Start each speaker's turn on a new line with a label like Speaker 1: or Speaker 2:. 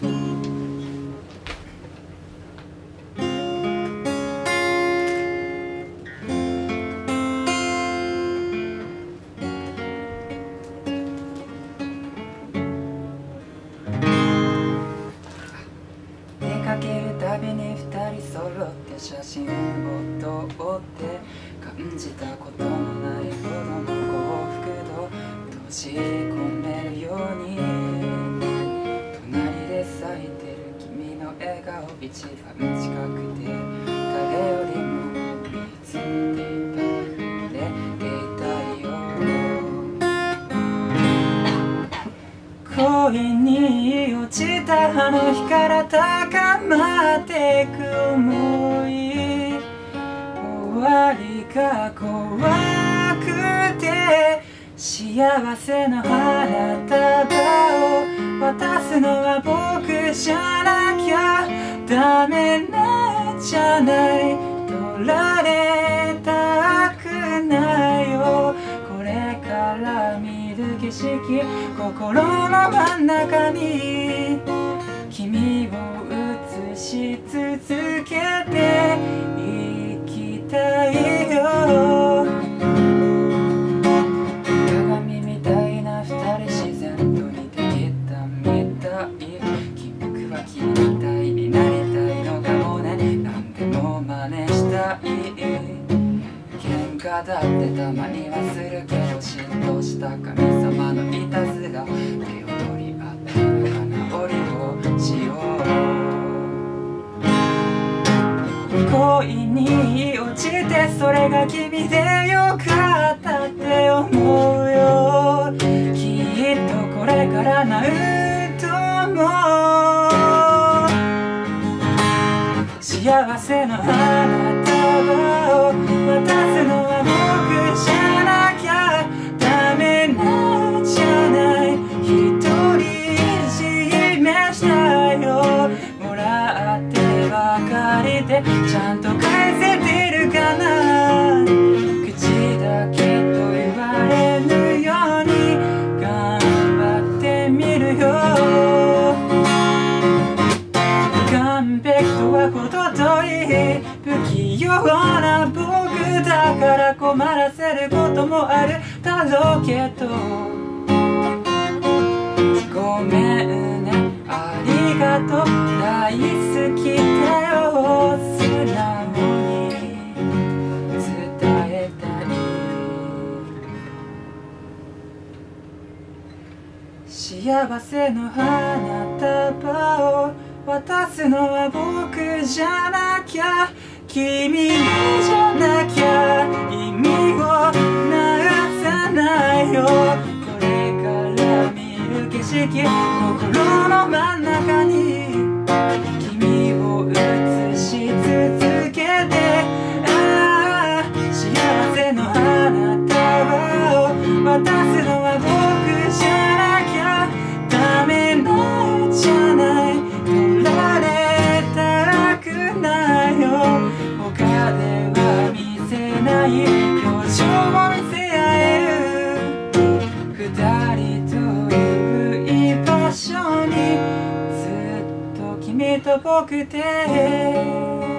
Speaker 1: 出かけるたびに二人揃って写真を撮って感じたことのないほどの幸福度閉じ込一番近くて誰よりも見つめていた触れていたよ恋に落ちたあの日から高まってく思い終わりが怖くて幸せの花束を渡すのは僕じゃなきゃダメなんじゃない。取られたくないよ。これから見る景色。心の真ん中に。君を映し続けて。い喧嘩だってたまにはするけど嫉妬した神様のいたずら手を取り合って仲直りをしよう恋に落ちてそれが君でよかったって思うよ。きっとこれからなると思う。幸せの花束を渡すばかりでちゃんと返せてるかな？口だけと言われるように頑張ってみるよ。完璧とは程遠い不器用な僕だから困らせることもあるだろうけど。ごめんね。ありがとう。幸せの花束を渡すのは僕じゃなきゃ君じゃない。と僕で